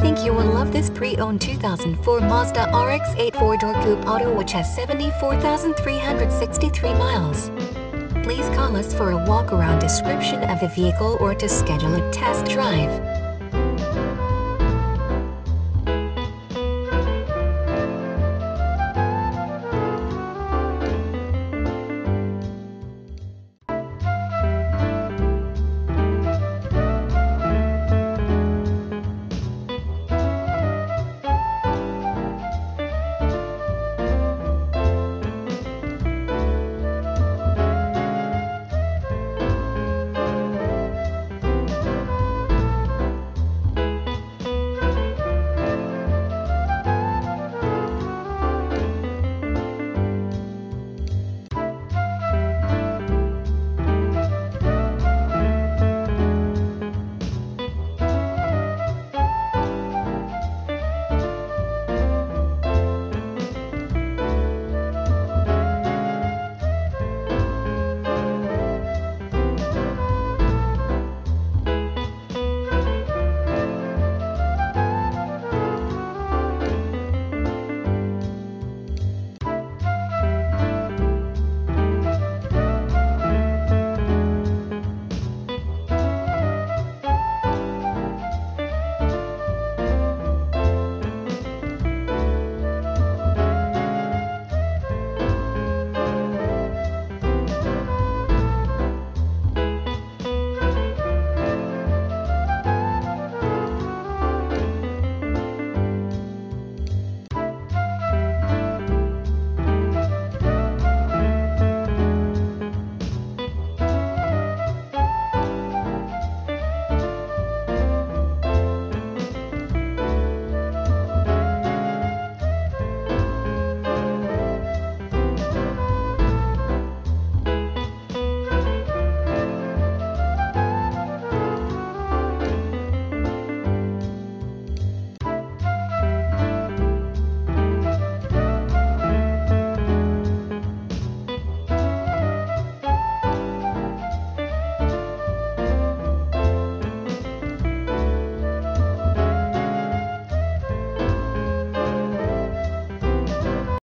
think you will love this pre-owned 2004 Mazda RX-8 four-door coupe auto which has 74,363 miles. Please call us for a walk-around description of the vehicle or to schedule a test drive.